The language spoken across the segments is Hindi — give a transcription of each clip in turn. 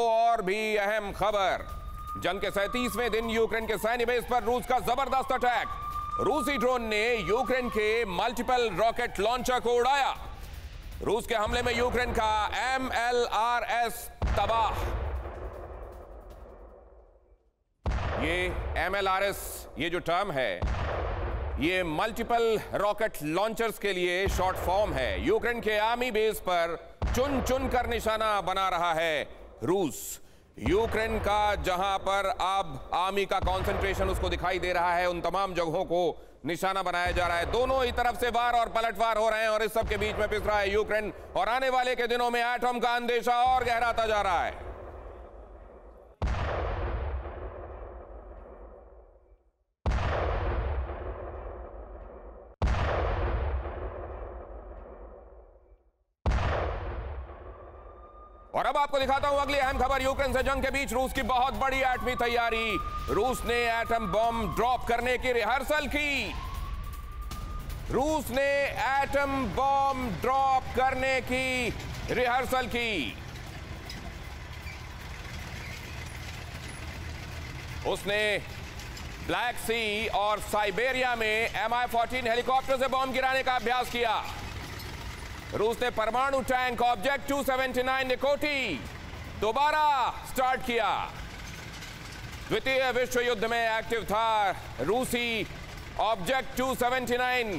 और भी अहम खबर। जंग के सैतीसवें दिन यूक्रेन के सैन्य बेस पर रूस का ज़बरदस्त अटैक। रूसी ड्रोन ने यूक्रेन के मल्टीपल रॉकेट लॉन्चर को उड़ाया। रूस के हमले में यूक्रेन का एम एल आर एस तबाह। ये एम एल आर एस, ये जो टर्म है, ये मल्टीपल रॉकेट लॉन्चर्स के लिए शॉर्ट फॉर्म है। यूक्रेन के आर्मी बेस पर चुन चुन कर निशाना बना रहा है। रूस, यूक्रेन का, जहाँ पर अब आर्मी का कंसंट्रेशन उसको दिखाई दे रहा है, उन तमाम जगहों को निशाना बनाया जा रहा है। दोनों ही तरफ़ से वार और पलटवार हो रहे हैं और इस सब के बीच में पिस रहा है यूक्रेन। और आने वाले के दिनों में एटम का अंदेशा और गहराता जा रहा है। और अब आपको दिखाता हूँ अगली अहम खबर, यूक्रेन से जंग के बीच रूस की बहुत बड़ी एटमी तैयारी। रूस ने एटम बम ड्रॉप करने की रिहर्सल की। रूस ने एटम बम ड्रॉप करने की रिहर्सल की। उसने ब्लैक सी और साइबेरिया में एम आई फोर्टीन हेलीकॉप्टर से बम गिराने का अभ्यास किया। रूस ने परमाणु टैंक ऑब्जेक्ट 279 निकोटी दोबारा स्टार्ट किया। द्वितीय विश्व युद्ध में एक्टिव था रूसी ऑब्जेक्ट 279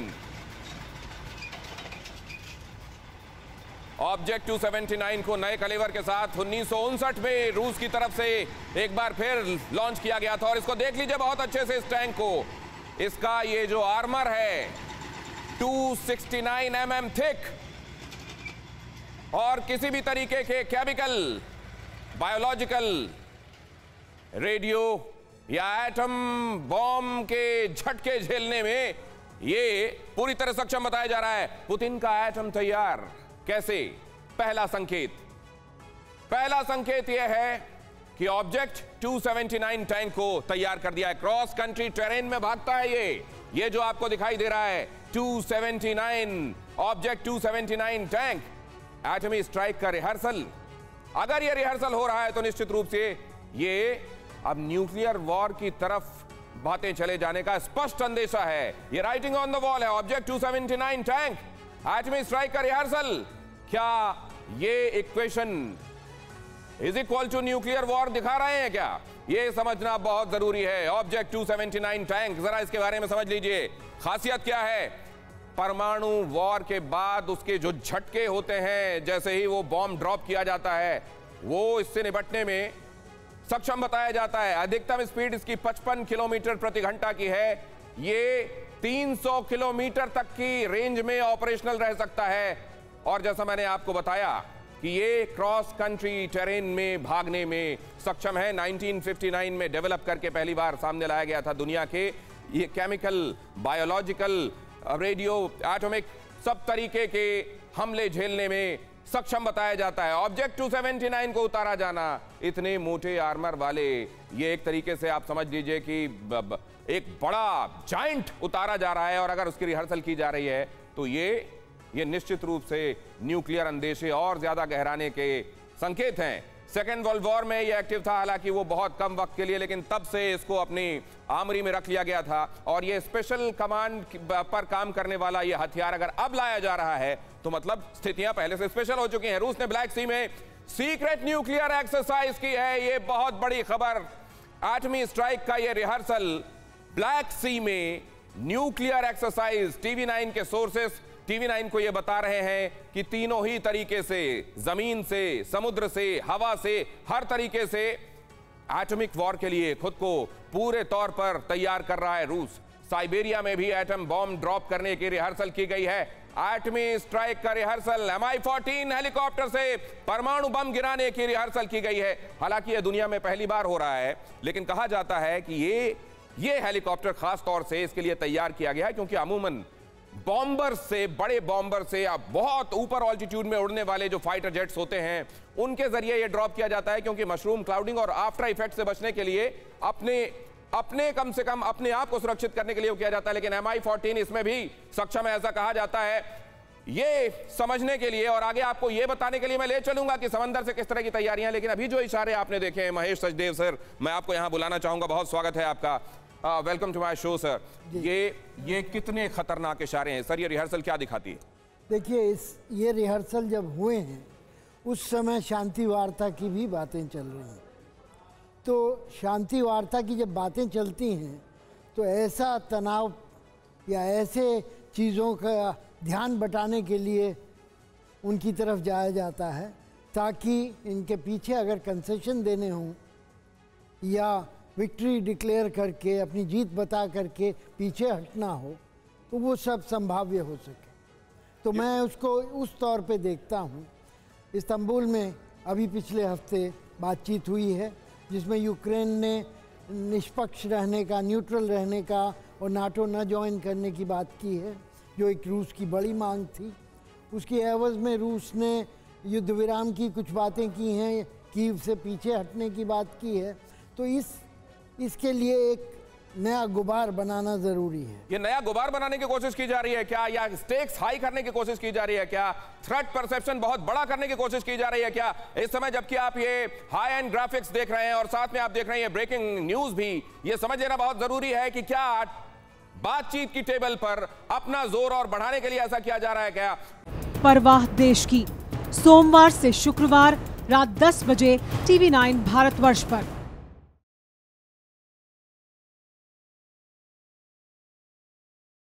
ऑब्जेक्ट 279 को नए कलेवर के साथ उन्नीस सौ उनसठ में रूस की तरफ़ से एक बार फिर लॉन्च किया गया था और इसको देख लीजिए बहुत अच्छे से इस टैंक को। इसका ये जो आर्मर है 269 mm थिक और किसी भी तरीके के केमिकल बायोलॉजिकल रेडियो या एटम बॉम्ब के झटके झेलने में ये पूरी तरह सक्षम बताया जा रहा है। पुतिन का एटम तैयार। कैसे? पहला संकेत। पहला संकेत यह है कि ऑब्जेक्ट 279 टैंक को तैयार कर दिया है। क्रॉस कंट्री ट्रेन में भागता है ये। ये जो आपको दिखाई दे रहा है 279 ऑब्जेक्ट 279 टैंक एटमी स्ट्राइक का रिहर्सल अगर यह रिहर्सल हो रहा है तो निश्चित रूप से ये अब न्यूक्लियर वॉर की तरफ़ बातें चले जाने का स्पष्ट संदेशा है। ये राइटिंग ऑन द वॉल है ऑब्जेक्ट 279 टैंक एटमी स्ट्राइक का रिहर्सल क्या ये equation is equal to nuclear war दिखा रहे हैं क्या? ये समझना बहुत ज़रूरी है। ऑब्जेक्ट 279 टैंक जरा इसके बारे में समझ लीजिए। खासियत क्या है? परमाणु वॉर के बाद उसके जो झटके होते हैं, जैसे ही वो बॉम्ब ड्रॉप किया जाता है, वो इससे निपटने में सक्षम बताया जाता है। अधिकतम स्पीड इसकी 55 किलोमीटर प्रति घंटा की है। ये 300 किलोमीटर तक की रेंज में ऑपरेशनल रह सकता है। और जैसा मैंने आपको बताया कि ये क्रॉस कंट्री टेरेन में भागने में सक्षम है। 1959 में डेवलप करके पहली बार सामने लाया गया था दुनिया के। ये केमिकल बायोलॉजिकल रेडियो एटॉमिक सब तरीके के हमले झेलने में सक्षम बताया जाता है। ऑब्जेक्ट 279 को उतारा जाना इतने मोटे आर्मर वाले, ये एक तरीके से आप समझ लीजिए कि एक बड़ा जाइंट उतारा जा रहा है और अगर उसकी रिहर्सल की जा रही है तो ये ये निश्चित रूप से न्यूक्लियर अंदेशे और ज़्यादा गहराने के संकेत हैं। सेकेंड वर्ल्ड वॉर में ये एक्टिव था, हालाँकि वो बहुत कम वक्त के लिए, लेकिन तब से इसको अपनी आमरी में रख लिया गया था। और ये स्पेशल कमांड पर काम करने वाला ये हथियार अगर अब लाया जा रहा है तो मतलब स्थितियाँ पहले से स्पेशल हो चुकी हैं। रूस ने ब्लैक सी में सीक्रेट न्यूक्लियर एक्सरसाइज की है, ये बहुत बड़ी खबर। आठवीं स्ट्राइक का ये रिहर्सल ब्लैक सी में न्यूक्लियर एक्सरसाइज टीवी नाइन के सोर्सेस टीवी नाइन को यह बता रहे हैं कि तीनों ही तरीके से, ज़मीन से, समुद्र से, हवा से, हर तरीके से एटॉमिक वॉर के लिए खुद को पूरे तौर पर तैयार कर रहा है रूस। साइबेरिया में भी एटम बॉम्ब ड्रॉप करने की रिहर्सल की गई है। एटमी स्ट्राइक का rehearsal M I fourteen helicopter से परमाणु बम गिराने की रिहर्सल की गई है। हालाँकि यह दुनिया में पहली बार हो रहा है, लेकिन कहा जाता है कि ये ये हेलीकॉप्टर खास तौर से इसके लिए तैयार किया गया है, क्योंकि अमूमन बॉम्बर से, बड़े बॉम्बर से या बहुत ऊपर ऑल्टीट्यूड में उड़ने वाले जो फाइटर जेट्स होते हैं, उनके ज़रिए ये ड्रॉप किया जाता है, क्योंकि मशरूम क्लाउडिंग और आफ्टर इफ़ेक्ट से बचने के लिए अपने अपने कम से कम अपने आप को सुरक्षित करने के लिए किया जाता है, लेकिन एम आई इसमें भी सक्षम है, ऐसा कहा जाता है। ये समझने के लिए और आगे आपको ये बताने के लिए मैं ले चलूँगा कि समंदर से किस तरह की तैयारियाँ लेकिन अभी जो इशारे आपने देखे हैं, महेश सचदेव सर, मैं आपको यहाँ बुलाना चाहूँगा, बहुत स्वागत है आपका। Welcome to my show sir ये ये कितने खतरनाक इशारे हैं। सर ये रिहर्सल क्या दिखाती है? देखिए इस ये रिहर्सल जब हुए हैं उस समय शांति वार्ता की भी बातें चल रही हैं। तो शांति वार्ता की जब बातें चलती हैं तो ऐसा तनाव या ऐसे चीज़ों का ध्यान बटाने के लिए उनकी तरफ़ जाया जाता है ताकि इनके पीछे अगर कंसेशन देने हों या विक्ट्री डिक्लेयर करके अपनी जीत बता करके पीछे हटना हो तो वो सब संभाव्य हो सके। तो मैं उसको उस तौर पे देखता हूँ। इस्तंबुल में अभी पिछले हफ़्ते बातचीत हुई है जिसमें यूक्रेन ने निष्पक्ष रहने का न्यूट्रल रहने का और नाटो न ज्वाइन करने की बात की है जो एक रूस की बड़ी मांग थी। उसकी एवज़ में रूस ने युद्ध विराम की कुछ बातें की हैं कीव से पीछे हटने की बात की है। तो इस इसके लिए एक नया गुबार बनाना ज़रूरी है। ये नया गुबार बनाने की कोशिश की जा रही है क्या? या स्टेक्स हाई करने की कोशिश की जा रही है क्या? थ्रेट परसेप्शन बहुत बड़ा करने की कोशिश की जा रही है क्या? इस समय जबकि आप ये हाई एंड ग्राफिक्स देख रहे हैं और साथ में आप देख रहे हैं ब्रेकिंग न्यूज़ भी ये समझ लेना बहुत ज़रूरी है कि क्या बातचीत की टेबल पर अपना ज़ोर और बढ़ाने के लिए ऐसा किया जा रहा है क्या? परवाह देश की। सोमवार से शुक्रवार रात 10 बजे टीवी 9 भारतवर्ष पर।